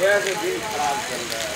सुबह भी दिन खराब चल रहा है।